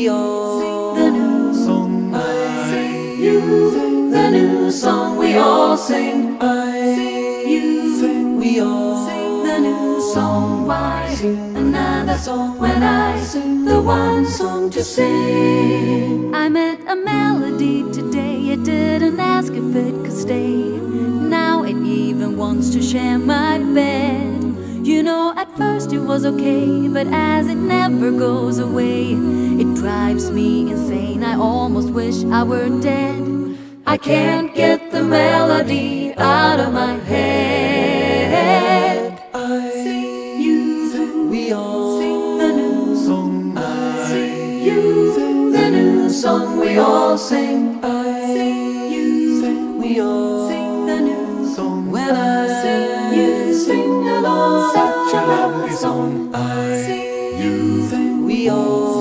we all sing the new song. I sing you sing the new song we all sing. I Sing you sing, we all sing the new song. Why sing another song when I sing the one song to sing? I met a melody today. It didn't ask if it could stay. Now it even wants to share my bed. You know, at first it was okay, but as it never goes away, it drives me insane. I almost wish I were dead. I can't get the melody out of my head. I Sing you, sing, we all sing the new song. Sing you, the new song we all sing. I you, sing, we all sing the new song. When I sing you, sing along. Such a lovely song. I Sing you, sing, we all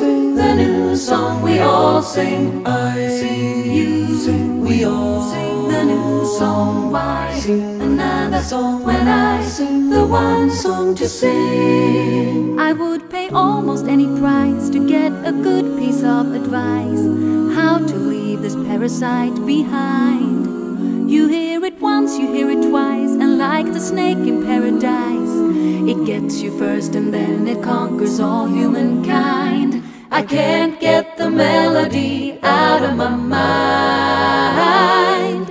Sing the new song we all sing. I Sing you, sing, we all sing the new song. Why sing another song when I sing the one song to sing? I would pay almost any price to get a good piece of advice how to leave this parasite behind. You hear it once, you hear it twice, and like the snake in paradise, it gets you first and then it conquers all humankind. I can't get the melody out of my mind.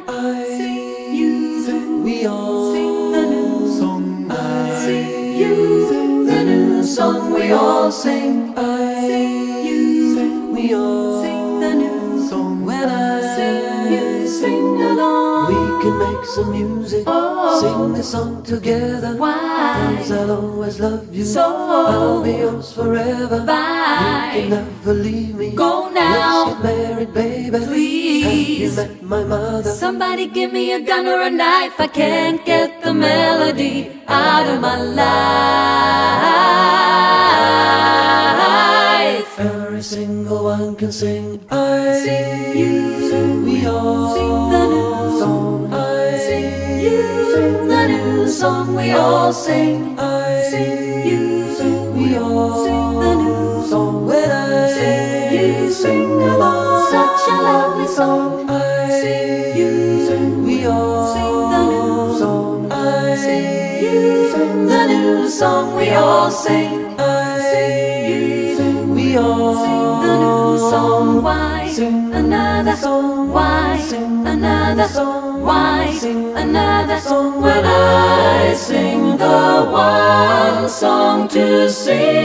I Sing you, sing, we all sing the new song. I Sing you, the new song we all sing. I Sing you, sing, we all can make some music, Oh. sing this song together. Why? Cause I'll always love you. So I'll be yours forever. You Bye. can never leave me. Go now. Let's get married, baby. Please. Have you met my mother? Somebody give me a gun or a knife. I can't get the melody out of my life. Every single one can sing. I Sing you, song we all sing. I Sing you, sing, we all sing the new song. When I Sing you, sing along. Such a lovely song. I Sing you, sing, we all sing the new song. I Sing you, the new song we all sing. I Sing you, sing, we all sing the new song. Why Sing another song. Why Sing another song. Why Sing another song. when I sing the one song to sing?